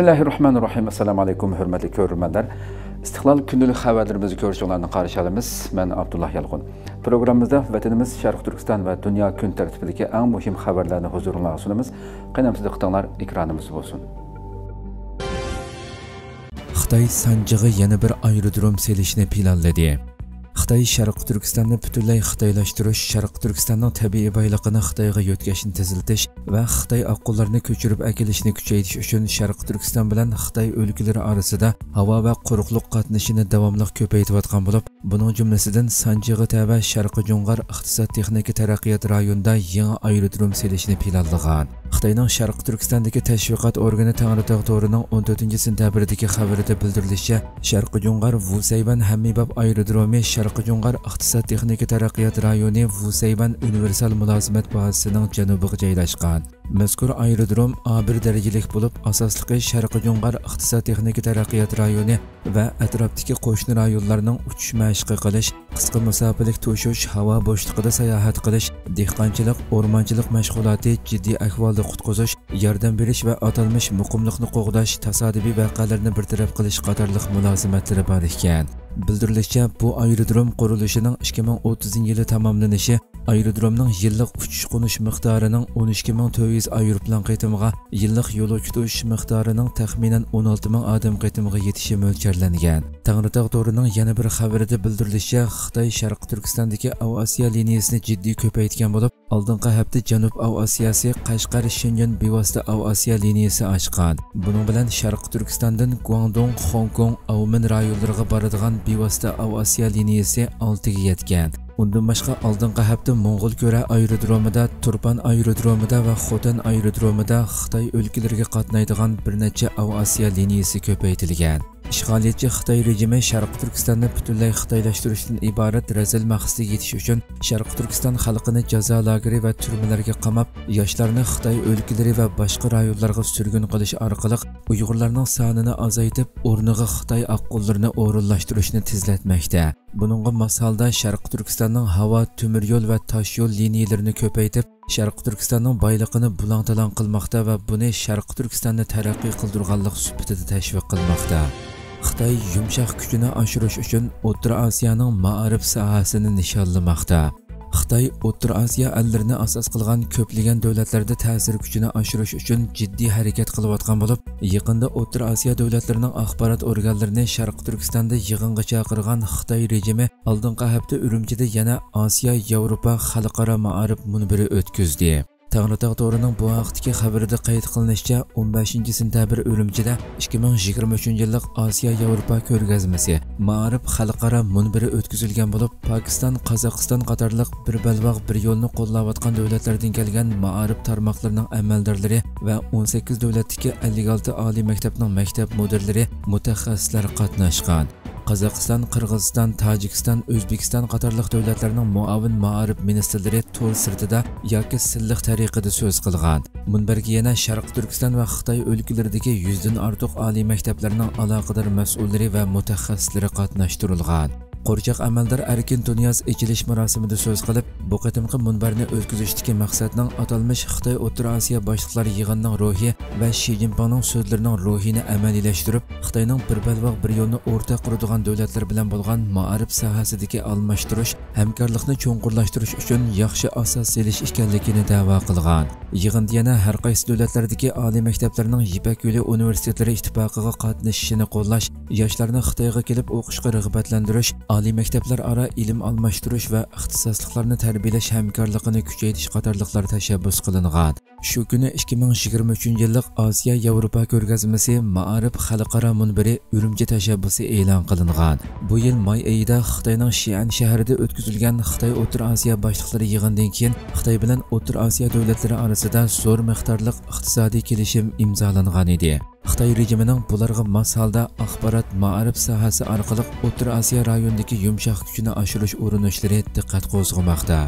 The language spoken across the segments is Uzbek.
Bismillahirrahmanirrahim. Assalamu alaykum hörmətli görürmənlər. İstiqlal gündəlik xəbərlərimizi görüşlərinə qarşılarımız. Mən Abdullah Yalğun. Proqramımızda vətənimiz Şərq Türkistan və dünya gün tərtibindəki ən mühim xəbərlərini huzurunuza sunumuz. Qənəmsiz qıtanlar ekranımız olsun. Xitay sancığı yeni bir aerodrom selişini planladı. Xitoy sharq turkistonni butunlay xitoylashtirish sharq turkistonning tabiiy boyligini xitoyga yo'tkashni teziltish va xitoy aqullarini ko'chirib akilishni kuchaytirish uchun sharq turkiston bilan xitoy o'lkalari orasida havo va quruqliq qatnashini davomli ko'paytirayotgan bo'lib buning jumlasidan sanjig'i tava sharqi jo'ng'ar iqtisod texnika taraqqiyot rayonida yangi aerodrom selishni planlagan. Xitoyning sharq turkistondagi tashviqot organi tangritog' to'rining 14 sentabrdagi xabarida bildirilishicha sharqi jo'ng'ar vusayban hammibab aerodromi Шарқы жоңғар ұқтысат техника тарақият районы Вусейбан универсал мұлазымет бағасының жанубық жайлашқан. Мәзкур аэродром A1 дәрежелек булып, асаслыгы Шәрқи Жоңғар иқтисад техника тараққият районы ва атраптагы қошни районларның учуш мәшқи қилиш, қысқа масофалык тўшиш, ҳаво бошдиқида саёҳат қилиш, деҳқончилик, ормончилик машғулоти, жиддий ahvolda qutqizish, yordam berish va atalmish muqimlikni qo'g'dash, tasodifiy vaqealarni bartaraf qilish qatorliq mulosimatlari bor ekan. Bildirilishicha, bu aerodrom qurilishining 2030 yili tamomlanishi aerodromning yillik uchish qo'nish miqdorining 12400 aeroplan qaytimiga yillik yo'lovchi tashish miqdorining taxminan 16000 odam qaytimiga yetishi mo'ljallangan. Tangritog' to'rining yana bir xabarida bildirilishicha xitoy sharq turkistondagi avasiya liniyasini jiddiy ko'paytgan bo'lib oldingi hafta janub avasiyasi qashqar shinjon bevosita avasiya liniyasi ochgan. Buning bilan sharq turkistondan guangdong Hong kong Aumin rayonlariga boradigan bevosita avasiya liniyasi 6 ga yetgan. Undan boshqa oldingi hafta mo'ng'ul ko'ra aerodromida turpan aerodromida va xotan aerodromida xitoy o'lkalariga qatnaydigan bir necha avasiya liniyasi ko'paytirilgan. Ishg'oliyatchi xitoy rejimi sharq turkistonni butunlay xitoylashtirishdan iborat razil maqsadga yetish uchun sharq turkiston xalqini jazo lageri va turmalarga qamab yoshlarni xitoy o'lkalari va boshqa rayonlarga surgun qilish orqali uyg'urlarning sonini azaytib o'rniga xitoy oqqullarni o'rinlashtirishni tezlatmoqda. Buningga masalda sharq turkistonning havo temir yo'l va tosh yo'l liniyalarini ko'paytib sharq turkistonning boyligini bulang talang qilmoqda va buni sharq turkistonni taraqqiy qildirganlik sifatida tashviq qilmoqda. Xitoy yumshoq kuchini oshirish uchun o'rta osiyoning ma'rif sohasini nishonlamoqda. O'rta osiyo allarini asos qilgan ko'plagan davlatlarda ta'sir kuchini oshirish uchun jiddiy harakat qilayotgan bo'lib yaqinda o'rta osiyo davlatlarining axborot organlarini sharq turkistonda yig'inga chaqirgan xitoy rejimi oldingi hafta urumchida yana osiyo yevropa xalqaro ma'rif munbiri o'tkazdi Tangritog' to'rining bu vaqtdagi xabarida qayd qilinishicha 15 sentabr o'limchida 2023 yillik Osiyo Yevropa ko'rgazmasi Ma'rif xalqaro munbiri o'tkazilgan bo'lib, Pokiston, Qozog'iston qatorliq bir balvoq bir yo'lni qo'llayotgan davlatlardan kelgan ma'rif tarmoqlarining amaldorlari va 18 davlatdagi 56 oliy maktabning maktab mudirlari, mutaxassislar qatnashgan. Qozog'iston, Qirg'iziston, Tojikiston, O'zbekiston qatorliq davlatlarning muavin ma'rif ministrlari to'r sirtida yoki silliq tariqada so'z qilgan. Munbarga yana Sharq Turkiston va Xitoy o'lkalaridagi 100 dan ortiq oliy maktablarning aloqador mas'ullari va mutaxassislari qatnashtirilgan. Qo'rchoq amaldor arkin dunyos ichilish marosimida so'z qilib, bu qatimqi munbarni o'tkazishdagi maqsadning atalmish Xitoy O'rta Osiyo boshliqlar yig'inining ruhi va Shi zinpinning so'zlarining ruhini amaliylashtirib, Xitoyning bir balvoq bir yo'lni o'rta quradigan davlatlar bilan bo'lgan ma'rif sohasidagi almashtirish, hamkorlikni cho'nqurlashtirish uchun yaxshi asos selish ekanligini da'vo qilgan. Yig'inda yana har qaysi davlatlardagi oliy maktablarning Yipak yo'li universitetlari ittifoqiga qatnashishini qo'llash, yoshlarni Xitoyga kelib o'qishga rag'batlantirish ali məktəblər ara ilim almashtırış və ixtisaslıqlarını tərbiyələş həmkarlığını küçəydiş qatarlıqlar təşəbbüs qılınğan. Shu kuni 2023 yillik osiyo yevropa ko'rgazmasi ma'arif xalqaro munbiri urumchi tashabbusi e'lon qilingan. Bu yil may oyida xitoyning shian shahrida o'tkazilgan xitoy o'rta osiyo boshliqlari yig'inidan keyin xitoy bilan o'rta osiyo davlatlari orasida zo'r miqdorliq iqtisodiy kelishim imzolangan edi. Xitoy rejimining bularga mos holda axborot ma'rif sohasi orqali o'rta osiyo rayonidagi yumshoq kuchini oshirish urinishlari diqqat qo'zg'amoqda.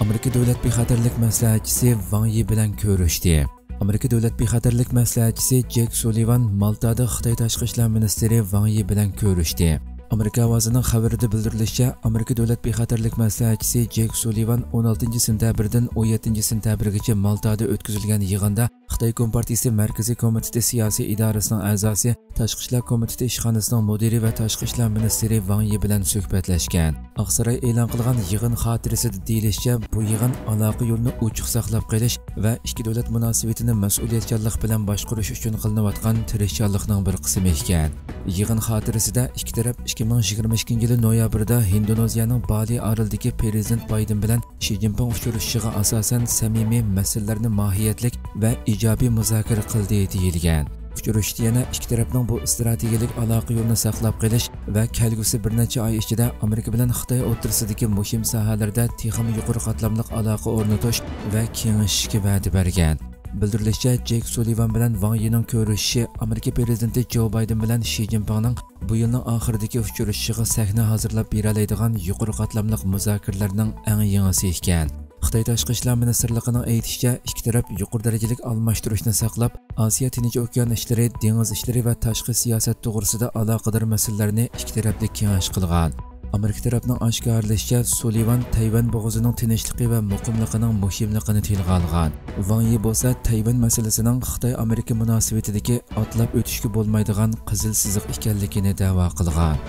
Amerika davlat bexatarlik maslahatchisi vang yi bilan ko'rishdi. Amerika davlat bexatarlik maslahatchisi jek sullivan maltada xitoy tashqi ishlar ministri vang yi bilan ko'rishdi. Amerika ovozining xabarida bildirilishicha amerika davlat bexatarlik maslahatchisi jek sullivan 16 sentabrdan 17 sentabrgacha maltada o'tkazilgan yig'inda xitoy kompartiyasi markaziy komiteti siyosiy idorasining a'zosi tashqi ishlar komiteti ishxonasining mudiri va tashqi ishlar ministri vang yi bilan suhbatlashgan. Oqsaroy e'lon qilgan yig'in xotirasida deyilishicha bu yig'in aloqa yo'lini ochiq saqlab qolish va ikki davlat munosabatini mas'uliyatchanlik bilan boshqarish uchun qilinayotgan tirishchanlikning bir qismi ekan. Yig'in xotirasida ikki taraf 2022 yili noyabrda indoneziyaning bali orolidagi prezident bayden bilan shi zinpin uchrashishiga asosan samimiy masalalarni mohiyatlik va ijobiy muzokara qildi deyilgan uchrashuvda yana ikki tarafning bu strategik aloqa yo'lini saqlab qolish va kelgusi bir necha oy ichida amerika bilan xitoy o'rtasidagi muhim sohalarda texim yuqori qatlamli aloqa o'rnatish va kengayishga va'da bergan. Bildirilishicha jek sullivan bilan vang yining ko'rishishi amerika prezidenti jo bayden bilan shi zinpinning bu yilning oxiridagi uchrashishiga sahna hozirlab beralaydigan yuqori qatlamli muzokaralarning eng yangisi ekan. Xitoy tashqi ishlar ministrligining aytishicha ikki taraf yuqori darajalik almashtirishni saqlab osiyo tinch okean ishlari dengiz ishlari va tashqi siyosat to'g'risida aloqador masalalarni ikki tarafli kengash qilgan. Amerika tarafining oshkorlashicha sullivan tayvan bo'g'ozining tinchligi va muqimligining muhimligini tilga olgan. Van yi bo'lsa tayvan masalasining xitoy amerika munosabatidagi otlab o'tishga bo'lmaydigan qizil siziq ekanligini da'vo qilgan.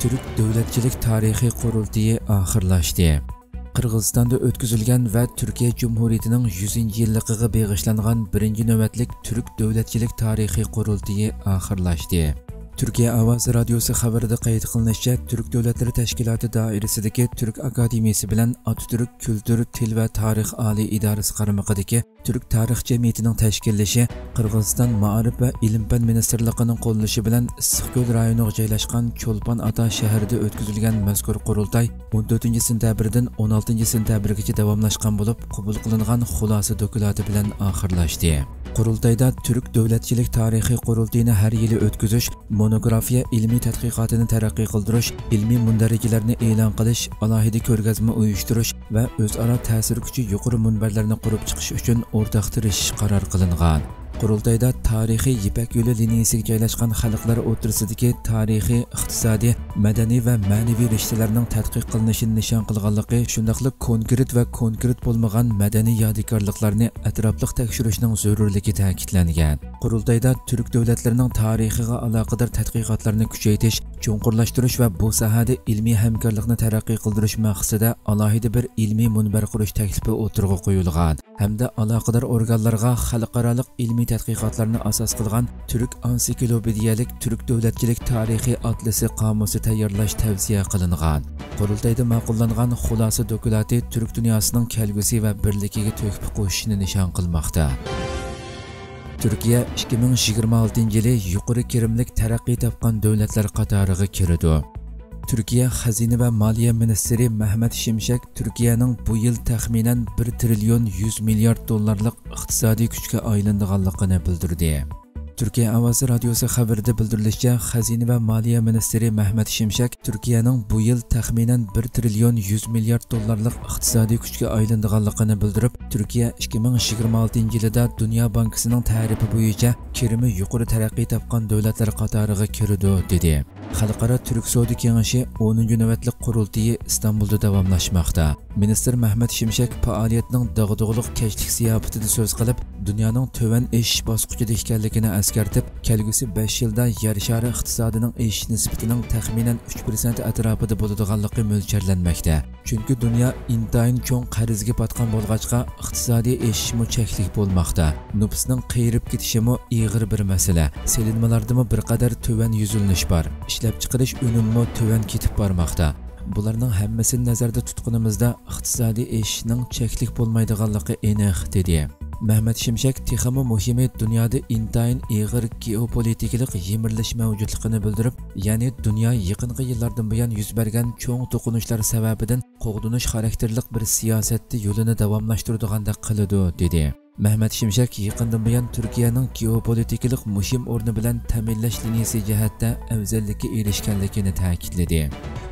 Turk davlatchilik tarixiy qurultiyi oxirlashdi. Qirg'izistonda o'tkazilgan va turkiya jumhuriyatining 100 yilligiga beg'ishlangan birinchi navbatlik turk davlatchilik tarixiy qurultiyi oxirlashdi. Turkiya ovoz radiosi xabarida qayd qilinishicha turk davlatlari tashkiloti doirasidagi turk akademiyasi bilan otaturk kultur til va tarix oliy idorasi qaramog'idagi Türk Tarix Cəmiyyətinin təşkilləşi Qırğızistan Maarif və İlim-fən Ministerliyinin qolluşu bilan Issiqgöl rayonuğa yerləşən Çolpan Ata şəhərində ötküzülgən məzkur qurultay 14-cü sentyabrdan 16-cı sentyabrgacha davomlashgan bo'lib, qabul qilingan xulosa dokumenti bilan oxirlashdi. Qurultayda Türk dövlətçilik tarixi qurultayını hər il ötküzüş, monografiya ilmi tədqiqatını tərəqqi qıldırış, ilmi mündəricələrini elan qilish, alahidi körgəzmə uyuşturuş və özara təsir gücü yuqur münbərlərini qurub çıxış üçün o'rtaxtirish qaror qilingan. Qurultayda tarixiy ipak yo'li liniyasiga joylashgan xalqlar o'rtasidagi tarixiy iqtisodiy madaniy va ma'naviy rishtalarning tadqiq qilinishini nishon qilganligi shundaqli konkret va konkret bo'lmagan madaniy yodikorliklarni atrofliq tekshirishning zarurligi ta'kidlangan. Qurultayda turk davlatlarining tarixiga aloqador tadqiqotlarni kuchaytirish chuqurlashtirish va bu sohada ilmiy hamkorlikni taraqqiy qildirish maqsadida alohida bir ilmiy munbar qurish taklifi o'tirg'a qo'yilgan. Hamda aloqador organlarga xalqaroliq ilmiy tadqiqotlarni asos qilgan turk ansiklopediyalik turk davlatchilik tarixiy atlasi qomusi tayyorlash tavsiya qilingan. Qurultayda ma'qullangan xulosa doklati turk dunyosining kelgusi va birligiga to'kpi qo'shishni nishon qilmoqda. Turkiya 2026 yili yuqori kirimlik taraqqiy topgan davlatlar qatoriga kirdi turkiya xazina va moliya ministri mahmad shimshak turkiyaning bu yil taxminan 1 trillion 100 milliard dollarlik iqtisodiy kuchga aylanadiganligini bildirdi. Turkiya ovozi radiosi xabarida bildirilishicha xazina va moliya ministri mahmad shimshak turkiyaning bu yil taxminan 1 trillion 100 milliard dollarlik iqtisodiy kuchga aylanadiganligini bildirib turkiya 2026 yilida dunyo bankisining tarifi bo'yicha kirimi yuqori taraqqiy topgan davlatlar qatoriga kirdi dedi. Xalqaro turk sodi kengashi 10 navbatlik qurultiyi istanbulda davomlashmoqda. Ministr mahmad shimshak faoliyatning dag'dug'liq kechlik ziyofatida so'z qilib dunyoning to'van eshish bosqichida ekanligini eskartib kelgusi 5 yilda yer shari iqtisodining eshish nisbatining taxminan 3% atrofida bo'ladiganligi mo'ljallanmoqda. Chunki dunyo intayin cho'ng qarzga botgan bo'lg'achqa iqtisodiy eshishmi cheklik bo'lmoqda. Nufusning qiyirib ketishimi ig'ir bir masala. Selinmalardimi bir qadar to'van yuzilnish bor. Ishlab chiqarish unummi tuvan ketib bormoqda. Bularning hammasini nazarda tutqunimizda iqtisodiy eshishning cheklik bo'lmaydiganligi aniq dedi. Mehmet Şimşek texmi muhimi dunyoda intayin ig'ir geopolitikalik yimirlish mavjudligini bildirib, ya'ni dunyo yaqinqi yillardan buyon yuz bergan cho'ng to'qinishlar sababidan qo'g'dinish xarakterlik bir siyosatni yo'lini davomlashtiradigandak qiladi dedi. mahmad shimshak yaqindan buyon Turkiyaning geopolitikalik muhim o'rni bilan ta'minlash liniyasi jihatda afzallikka erishganligini ta'kidladi.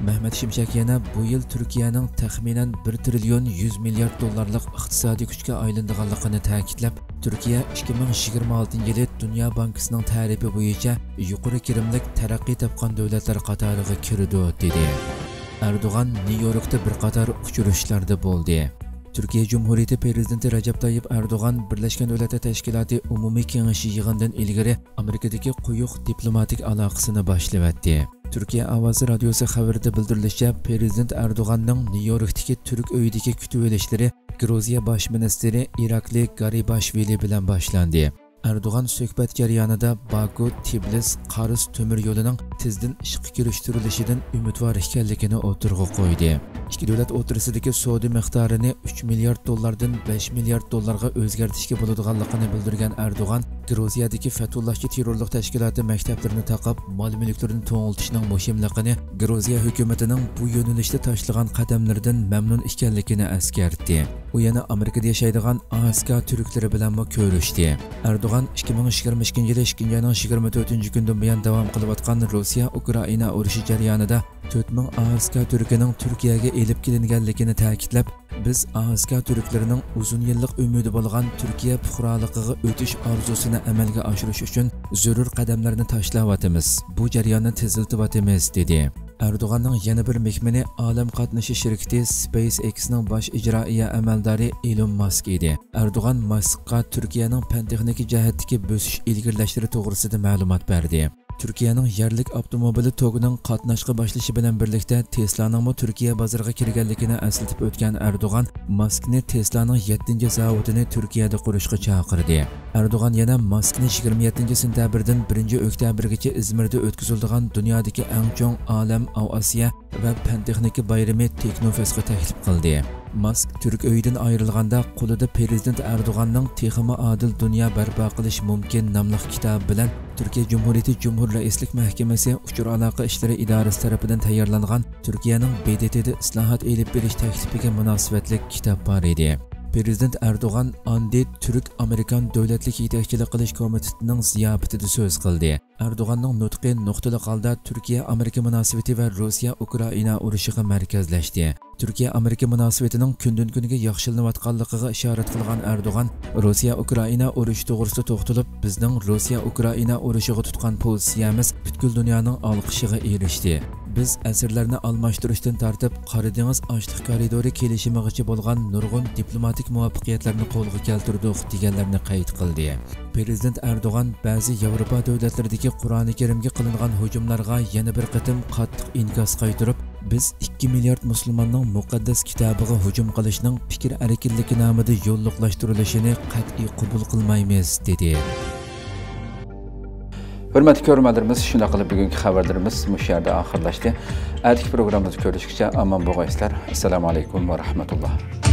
mahmad shimshak yana bu yil Turkiyaning taxminan 1 trillion 100 milliard dollarlik iqtisodiy kuchga aylanganligini ta'kidlab, Turkiya 2026 yili Dunyo bankisining tarifi bo'yicha yuqori kirimlik taraqqiy topgan davlatlar qatoriga kirdi dedi. Erdo'g'an Nyu-Yorkda bir qator uchrashuvlarda bo'ldi. turkiya jumhuriyati prezidenti rajab Tayyip erdo'g'an birlashgan davlatlar tashkiloti umumiy kengashi yig'indan ilgari amerikadagi quyuq diplomatik aloqasini boshladi. turkiya ovozi radiosi xabarida bildirilishicha prezident erdo'g'anning nyu yorkdagi turk uyidagi kutib olishlari gruziya bosh ministri irakli garibashvili bilan boshlandi Erdoğan söhbət jarayonida Baku Tiblis Qarus temir yo'lining tezdan ishga kirishtirishidan umidvor ekanligini o'tirg'a qo'ydi. Ikki davlat o'rtasidagi savdo miqdorini 3 milliard dollardan 5 milliard dollarga o'zgartirishga bo'ladiganligini bildirgan Erdo'g'an Gruziyadagi Fatullahchi terrorlik tashkiloti maktablarini taqib, mol-mulklarni to'ng'iltishning muhimligini, Gruziya hukumatining bu yo'nalishda tashlagan qadamlaridan mamnun ekanligini eskartdi. U yana Amerikada yashaydigan ASK turklari bilan ko'rishdi. Erdo'g'an Erdoğan 2022 yılı 2 ayının 24 gündən buyan davam qılıb atqan Rusiya-Ukraina urushi jarayonida 4000 ASK turkining Turkiyaga elib kelinganligini ta'kidlab, biz ASK Türklerining uzun yillik umidi bo'lgan Turkiya fuqaroligiga o'tish orzusini amalga oshirish uchun zarur qadamlarni tashlayotimiz. Bu jarayonni teziltiryapmiz dedi. Erdoğan'ın yana bir mehmoni olam qatnashi shirkati SpaceX'ning bosh ijroiya amaldori Elon Musk edi. Erdo'g'an Muskqa Turkiyaning fan texnik jihatdagi bo'sish ilgirlashlari to'g'risida ma'lumot berdi. Turkiyaning yerlik avtomobili togining qatnashga boshlashi bilan birlikda Tesla'ning Turkiya bozoriga kirganligini eslatib o'tgan Erdo'g'an Muskni Tesla'ning 7 zavodini Turkiyada qurishga chaqirdi. Erdo'g'an yana Muskni 27 sentabrdan 1 oktyabrgacha Izmirda o'tkaziladigan dunyodagi eng chong olam Osiyo va fan texnika bayrami Teknofestga taklif qildi. Mask Türk öyidən ayrılganda qolida prezident Erdoğanның texmi adil dunyo barpo qilish mumkin nomli kitob bilan Türkiyə Cümhuriyyəti Cümhur Rəislik Məhkəməsi Uçur Əlaqə İşləri İdarəsi tərəfindən təyyarlanğan Türkiyənin BDT-də islahat edib beriş təklifiga münasibətli kitab var idi. Prezident Erdoğan Andi Türk Amerikan davlatlik yetakchilik qilish komitetining ziyofatida so'z qildi. Erdo'g'anning nutqi nuqtali holda Turkiya Amerika munosabati va Rossiya Ukraina urushiga markazlashdi. Turkiya Amerika munosabatining kundan kunga yaxshilanayotganligiga ishorat qilgan Erdo'g'an Rossiya Ukraina urushi to'g'risida to'xtalib, bizning Rossiya Ukraina urushiga tutgan pozitsiyamiz butkul dunyoning olqishiga erishdi. Biz əsirlərini almashtirishdan tortib qora dengiz ochliq koridori kelishimigacha bo'lgan nurg'un diplomatik muvaffaqiyatlarni qo'lga keltirdik deganlarni qayd qildi. Prezident erdo'g'an ba'zi yevropa davlatlaridagi qur'oni karimga qilingan hujumlarga yana bir qatim qattiq inkos qaytirib biz 2 milliard musulmonning muqaddas kitobiga hujum qilishning fikr erkinligi nomida yo'lliqlashtirilishini qat'iy qabul qilmaymiz dedi. Hurmatli ko'rmadirmiz shunday qilib bugungi xabarlarimiz mush yerda oxirlashdi atigi programmamizni ko'rishguncha omon bo'lg'aysizlar assalomu alaykum va rahmatulloh